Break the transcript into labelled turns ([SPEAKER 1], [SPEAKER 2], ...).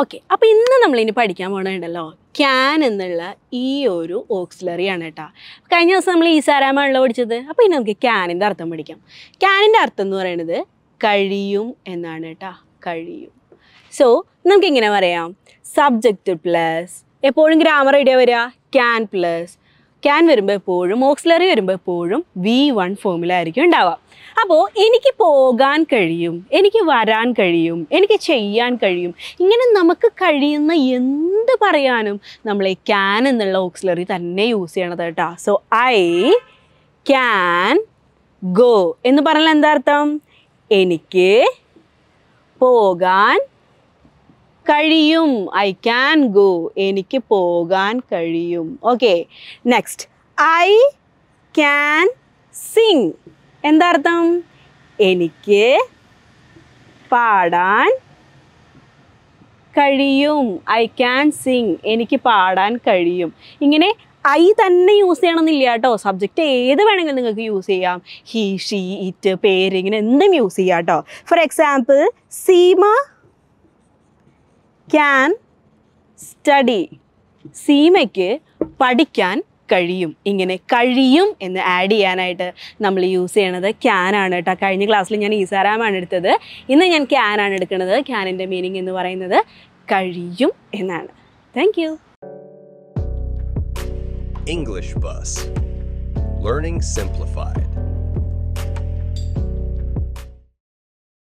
[SPEAKER 1] Okay അപ്പോൾ ഇന്ന് നമ്മൾ ഇനി പഠിക്കാൻ പോകണുണ്ടല്ലോ ക്യാൻ എന്നുള്ള ഈ ഒരു ഓക്സിലറി ആണ് കേട്ടോ. കഴിഞ്ഞ ദിവസം നമ്മൾ ഈസാരാമാണല്ലോ പഠിച്ചത്. അപ്പോൾ ഇനി നമുക്ക് ക്യാനിന്റെ അർത്ഥം പഠിക്കാം. ക്യാനിന്റെ അർത്ഥം എന്ന് പറയുന്നത് കഴിയും എന്നാണ് കേട്ടോ. കഴിയും. സോ നമുക്ക് ഇങ്ങനെ പറയാം. സബ്ജക്റ്റ് പ്ലസ് എപ്പോഴും ഗ്രാമർ ഐഡിയ വരിക? ക്യാൻ പ്ലസ് ക്യാൻ വരുമ്പോൾ എപ്പോഴും ഓക്സിലറി വരുമ്പോൾ എപ്പോഴും വി വൺ ഫോമിലായിരിക്കും ഉണ്ടാവുക. അപ്പോൾ എനിക്ക് പോകാൻ കഴിയും എനിക്ക് വരാൻ കഴിയും എനിക്ക് ചെയ്യാൻ കഴിയും ഇങ്ങനെ നമുക്ക് കഴിയുന്ന എന്ത് പറയാനും നമ്മൾ ഈ ക്യാൻ എന്നുള്ള ഓക്സിലറി തന്നെ യൂസ് ചെയ്യണത് കേട്ടോ. സോ ഐ ക്യാൻ ഗോ എന്ന് പറഞ്ഞാൽ എന്താ അർത്ഥം? എനിക്ക് പോകാൻ കഴിയും. ഐ ക്യാൻ ഗോ എനിക്ക് പോകാൻ കഴിയും. Okay next I can sing എന്താർത്ഥം എനിക്ക് പാടാൻ കഴിയും. ഐ ക്യാൻ സിങ് എനിക്ക് പാടാൻ കഴിയും. ഇങ്ങനെ ഐ തന്നെ യൂസ് ചെയ്യണമെന്നില്ല കേട്ടോ. സബ്ജക്റ്റ് ഏത് വേണമെങ്കിലും നിങ്ങൾക്ക് യൂസ് ചെയ്യാം. ഹി ഷീ ഇറ്റ് പേര് ഇങ്ങനെ എന്തും യൂസ് ചെയ്യാം കേട്ടോ. For example Seema can study സീമയ്ക്ക് പഠിക്കാൻ കഴിയും. ഇങ്ങനെ കഴിയും എന്ന് ആഡ് ചെയ്യാനായിട്ട് നമ്മൾ യൂസ് ചെയ്യണത് ക്യാൻ ആണ് കേട്ടോ. കഴിഞ്ഞ ക്ലാസ്സിൽ ഞാൻ ഈസാറാമാണ് എടുത്തത്. ഇന്ന് ഞാൻ ക്യാൻ ആണ് എടുക്കുന്നത് ക്യാനിന്റെ മീനിങ് എന്ന് പറയുന്നത് കഴിയും എന്നാണ്. Thank you
[SPEAKER 2] English bus Learning Simplified.